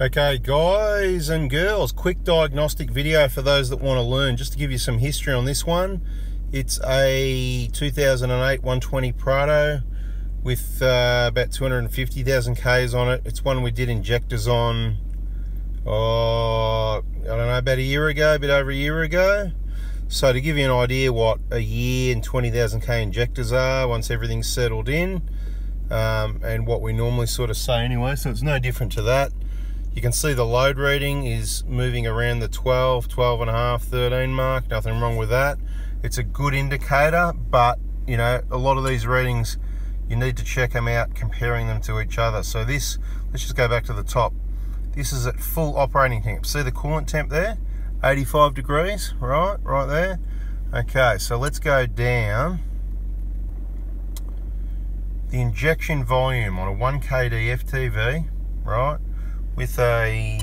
Okay, guys and girls, quick diagnostic video for those that want to learn. Just to give you some history on this one, it's a 2008 120 Prado with uh, about 250,000 Ks on it. It's one we did injectors on, oh, I don't know, about a year ago, a bit over a year ago. So to give you an idea what a year and 20,000 K injectors are once everything's settled in, um, and what we normally sort of say anyway, so it's no different to that. You can see the load reading is moving around the 12, 12 and a half, 13 mark. Nothing wrong with that. It's a good indicator, but you know, a lot of these readings, you need to check them out, comparing them to each other. So this, let's just go back to the top. This is at full operating temp. See the coolant temp there? 85 degrees, right, right there. Okay, so let's go down. The injection volume on a 1KD-FTV, right? With a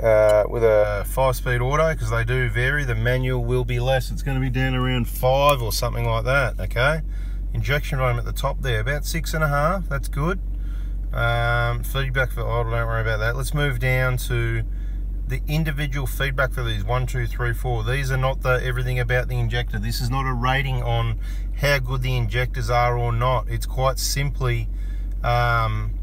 uh, with a five speed auto because they do vary. The manual will be less. It's going to be down around five or something like that okay? Injection volume at the top there about six and a half that's good. Um, feedback for idle don't worry about that. Let's move down to the individual feedback for these. One two three four. These are not the everything about the injector. This is not a rating on how good the injectors are or not. It's quite simply um,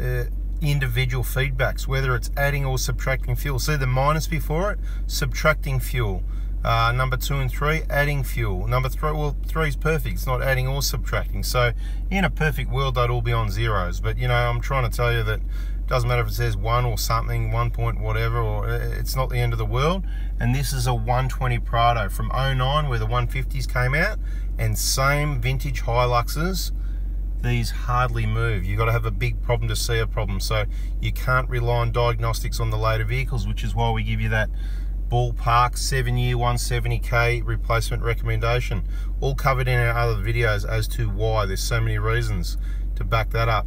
uh, individual feedbacks, whether it's adding or subtracting fuel. See the minus before it? Subtracting fuel. Uh, number two and three, adding fuel. Number three, well, three is perfect. It's not adding or subtracting. So in a perfect world, they'd all be on zeros. But, you know, I'm trying to tell you that doesn't matter if it says one or something, one point whatever, or uh, it's not the end of the world. And this is a 120 Prado from 09 where the 150s came out and same vintage Hiluxes these hardly move. You've got to have a big problem to see a problem. So you can't rely on diagnostics on the later vehicles, which is why we give you that ballpark seven year 170k replacement recommendation. All covered in our other videos as to why. There's so many reasons to back that up.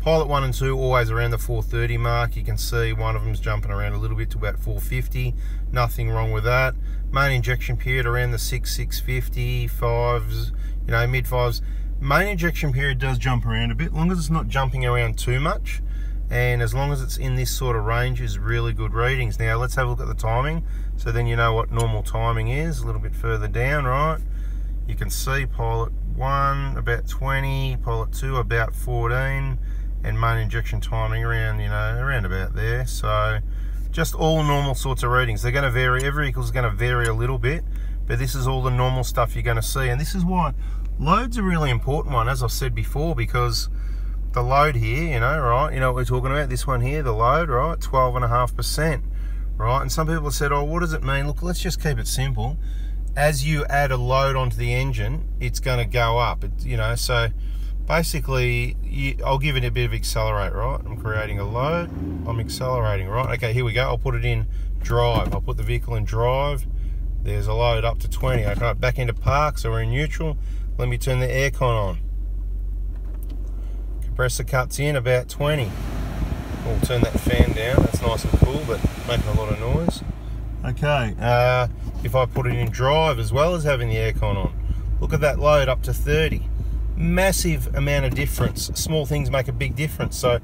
Pilot 1 and 2 always around the 430 mark. You can see one of them's jumping around a little bit to about 450. Nothing wrong with that. Main injection period around the 6, 650, 5s, you know, mid 5s Main injection period does jump around a bit, as long as it's not jumping around too much, and as long as it's in this sort of range is really good readings. Now let's have a look at the timing, so then you know what normal timing is, a little bit further down, right? You can see pilot 1 about 20, pilot 2 about 14, and main injection timing around, you know, around about there. So just all normal sorts of readings. They're going to vary, every vehicle is going to vary a little bit, but this is all the normal stuff you're going to see. And this is why Load's a really important one, as I've said before, because the load here, you know, right, you know what we're talking about, this one here, the load, right, 12.5%, right? And some people said, oh, what does it mean? Look, let's just keep it simple. As you add a load onto the engine, it's going to go up, it, you know, so basically, you, I'll give it a bit of accelerate, right? I'm creating a load, I'm accelerating, right? Okay, here we go, I'll put it in drive. I'll put the vehicle in drive. There's a load up to 20. Okay, back into park, so we're in neutral. Let me turn the aircon on. Compressor cuts in about 20. We'll turn that fan down. That's nice and cool, but making a lot of noise. Okay, uh, if I put it in drive as well as having the aircon on, look at that load up to 30. Massive amount of difference. Small things make a big difference. So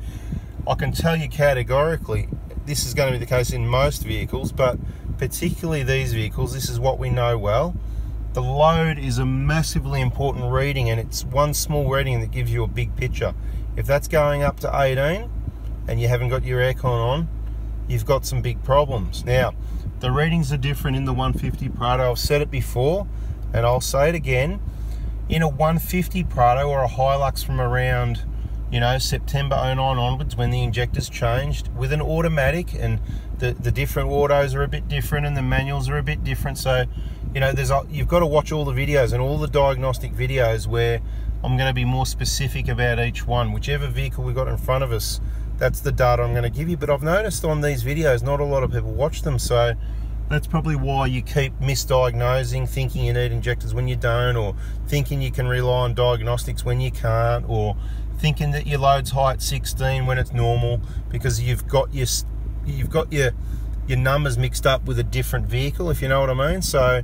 I can tell you categorically, this is going to be the case in most vehicles, but particularly these vehicles, this is what we know well the load is a massively important reading and it's one small reading that gives you a big picture. If that's going up to 18 and you haven't got your aircon on, you've got some big problems. Now, the readings are different in the 150 Prado. I've said it before and I'll say it again. In a 150 Prado or a Hilux from around, you know, September 09 onwards when the injectors changed with an automatic and the, the different autos are a bit different and the manuals are a bit different. So you know, there's you've got to watch all the videos and all the diagnostic videos where I'm going to be more specific about each one. Whichever vehicle we got in front of us, that's the data I'm going to give you. But I've noticed on these videos, not a lot of people watch them, so that's probably why you keep misdiagnosing, thinking you need injectors when you don't, or thinking you can rely on diagnostics when you can't, or thinking that your load's high at 16 when it's normal because you've got your you've got your your numbers mixed up with a different vehicle, if you know what I mean. So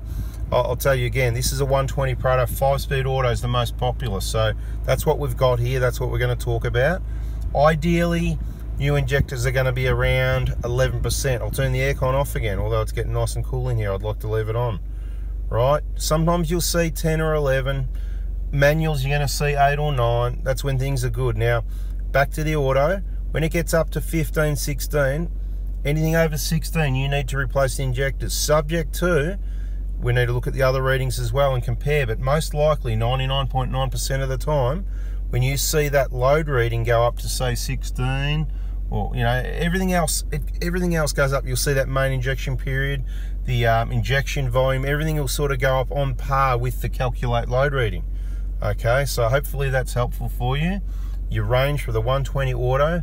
I'll tell you again, this is a 120 Prado, five-speed auto is the most popular. So that's what we've got here. That's what we're going to talk about. Ideally, new injectors are going to be around 11%. I'll turn the aircon off again, although it's getting nice and cool in here. I'd like to leave it on, right? Sometimes you'll see 10 or 11. Manuals, you're going to see 8 or 9. That's when things are good. Now, back to the auto. When it gets up to 15, 16, anything over 16, you need to replace the injectors. Subject to, we need to look at the other readings as well and compare, but most likely 99.9% of the time, when you see that load reading go up to say 16 or you know everything else it, everything else goes up you'll see that main injection period the um, injection volume everything will sort of go up on par with the calculate load reading. Okay so hopefully that's helpful for you. Your range for the 120 auto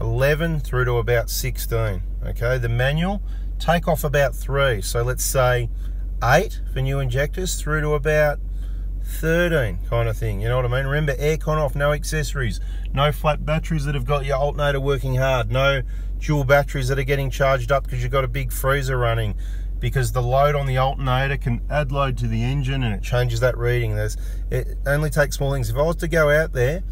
11 through to about 16 okay the manual take off about three so let's say eight for new injectors through to about 13 kind of thing. You know what I mean? Remember, aircon off, no accessories, no flat batteries that have got your alternator working hard, no dual batteries that are getting charged up because you've got a big freezer running because the load on the alternator can add load to the engine and it changes that reading. There's, it only takes small things. If I was to go out there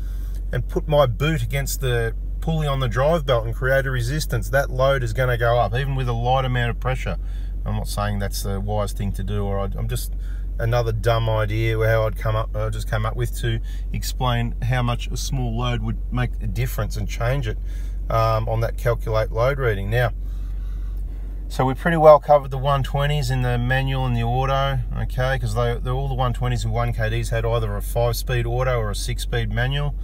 and put my boot against the pulley on the drive belt and create a resistance, that load is going to go up, even with a light amount of pressure. I'm not saying that's the wise thing to do, or I'm just another dumb idea how I'd come up, I just came up with to explain how much a small load would make a difference and change it um, on that calculate load reading. Now, so we pretty well covered the 120s in the manual and the auto, okay, because they, all the 120s and 1KDs had either a five-speed auto or a six-speed manual.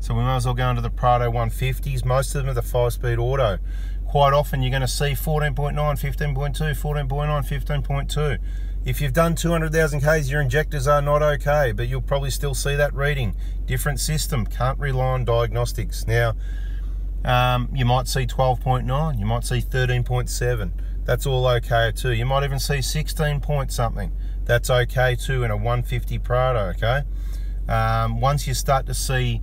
So we might as well go into the Prado 150s. Most of them are the five-speed auto. Quite often you're going to see 14.9, 15.2, 14.9, 15.2. If you've done 200,000 Ks, your injectors are not okay, but you'll probably still see that reading. Different system, can't rely on diagnostics. Now, um, you might see 12.9, you might see 13.7. That's all okay too. You might even see 16 point something. That's okay too in a 150 Prado, okay? Um, once you start to see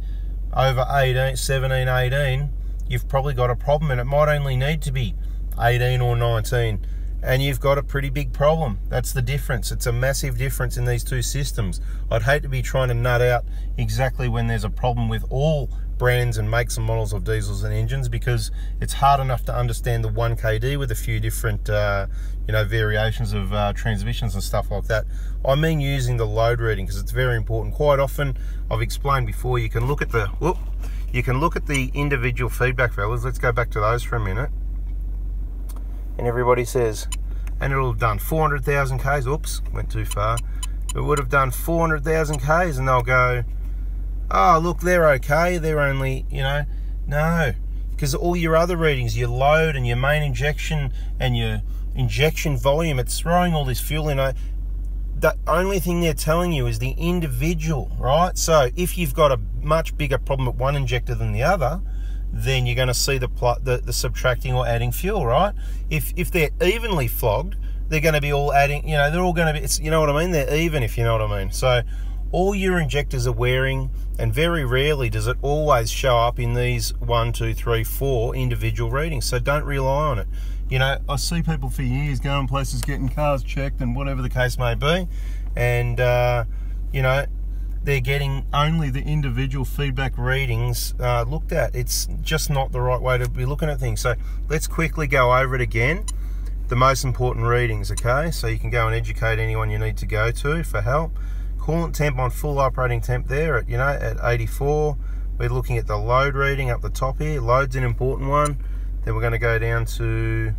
over 18, 17, 18, you've probably got a problem and it might only need to be 18 or 19 and you've got a pretty big problem. That's the difference. It's a massive difference in these two systems. I'd hate to be trying to nut out exactly when there's a problem with all brands and makes and models of diesels and engines because it's hard enough to understand the 1KD with a few different uh, you know variations of uh, transmissions and stuff like that. I mean using the load reading because it's very important. Quite often, I've explained before, you can look at the whoop, you can look at the individual feedback values. Let's go back to those for a minute and everybody says, and it'll have done 400,000 Ks, oops, went too far. It would have done 400,000 Ks and they'll go, oh, look, they're okay. They're only, you know, no. Because all your other readings, your load and your main injection and your injection volume, it's throwing all this fuel in. I the only thing they're telling you is the individual, right? So if you've got a much bigger problem at one injector than the other, then you're going to see the, the, the subtracting or adding fuel, right? If if they're evenly flogged, they're going to be all adding. You know, they're all going to be. It's, you know what I mean? They're even, if you know what I mean. So all your injectors are wearing, and very rarely does it always show up in these one, two, three, four individual readings. So don't rely on it. You know, I see people for years going places getting cars checked and whatever the case may be, and uh, you know they're getting only the individual feedback readings uh, looked at. It's just not the right way to be looking at things. So let's quickly go over it again. The most important readings, okay? So you can go and educate anyone you need to go to for help. Coolant temp on full operating temp there at, you know, at 84. We're looking at the load reading up the top here. Load's an important one. Then we're going to go down to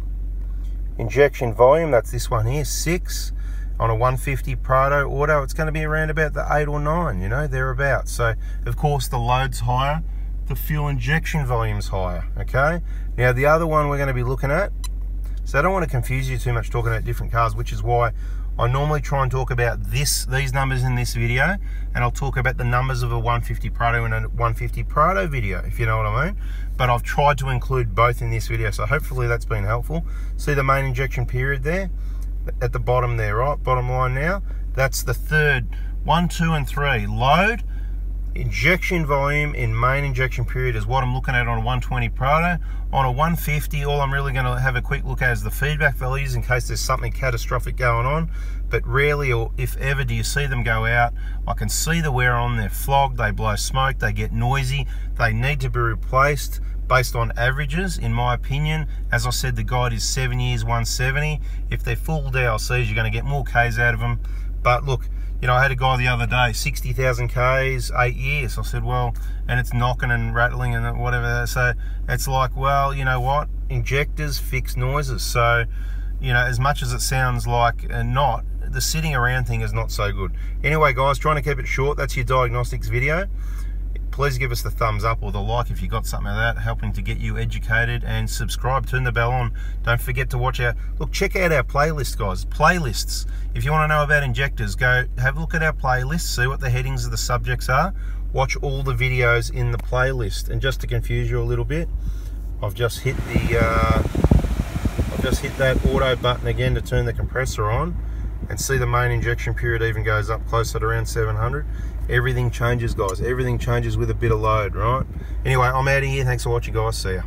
injection volume. That's this one here, six on a 150 Prado auto, it's going to be around about the 8 or 9, you know, thereabouts. So, of course, the load's higher, the fuel injection volume's higher, okay? Now, the other one we're going to be looking at, so I don't want to confuse you too much talking about different cars, which is why I normally try and talk about this, these numbers in this video, and I'll talk about the numbers of a 150 Prado in a 150 Prado video, if you know what I mean. But I've tried to include both in this video, so hopefully that's been helpful. See the main injection period there? at the bottom there, right? Bottom line now. That's the third. One, two, and three. Load, injection volume in main injection period is what I'm looking at on a 120 Prado. On a 150, all I'm really going to have a quick look at is the feedback values in case there's something catastrophic going on. But rarely, or if ever, do you see them go out. I can see the wear on. They're flogged, they blow smoke, they get noisy, they need to be replaced based on averages, in my opinion. As I said, the guide is seven years, 170. If they're full DLCs, you're going to get more Ks out of them. But look, you know, I had a guy the other day, 60,000 Ks, eight years. I said, well, and it's knocking and rattling and whatever. So it's like, well, you know what? Injectors fix noises. So, you know, as much as it sounds like uh, not, the sitting around thing is not so good. Anyway, guys, trying to keep it short. That's your diagnostics video please give us the thumbs up or the like if you got something of that helping to get you educated and subscribe. Turn the bell on. Don't forget to watch our look check out our playlist guys. Playlists. If you want to know about injectors go have a look at our playlist see what the headings of the subjects are. Watch all the videos in the playlist. And just to confuse you a little bit I've just hit the uh, I've just hit that auto button again to turn the compressor on and see the main injection period even goes up closer to around 700 everything changes guys. Everything changes with a bit of load right? Anyway i'm out of here. Thanks for watching guys. See ya